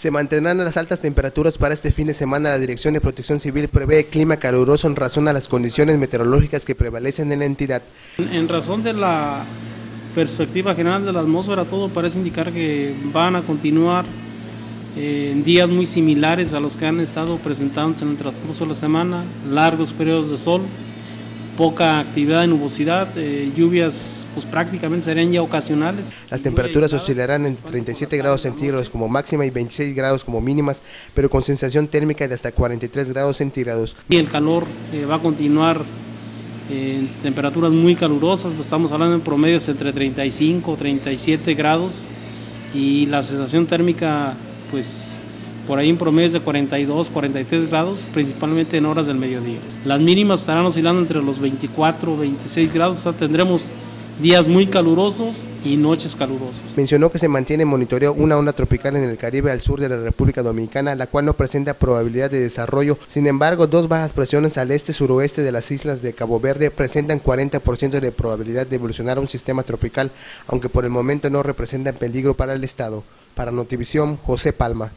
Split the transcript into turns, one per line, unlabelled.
Se mantendrán las altas temperaturas para este fin de semana. La Dirección de Protección Civil prevé clima caluroso en razón a las condiciones meteorológicas que prevalecen en la entidad.
En razón de la perspectiva general de la atmósfera, todo parece indicar que van a continuar eh, en días muy similares a los que han estado presentándose en el transcurso de la semana, largos periodos de sol, poca actividad de nubosidad, eh, lluvias pues prácticamente serían ya ocasionales.
Las temperaturas oscilarán en 37 grados centígrados como máxima y 26 grados como mínimas, pero con sensación térmica de hasta 43 grados centígrados.
Y el calor eh, va a continuar en temperaturas muy calurosas, pues estamos hablando en promedios entre 35 y 37 grados y la sensación térmica pues por ahí en promedios de 42, 43 grados, principalmente en horas del mediodía. Las mínimas estarán oscilando entre los 24, 26 grados, o sea, tendremos días muy calurosos y noches calurosas.
Mencionó que se mantiene en monitoreo una onda tropical en el Caribe al sur de la República Dominicana, la cual no presenta probabilidad de desarrollo. Sin embargo, dos bajas presiones al este-suroeste de las islas de Cabo Verde presentan 40% de probabilidad de evolucionar a un sistema tropical, aunque por el momento no representan peligro para el Estado. Para Notivisión, José Palma.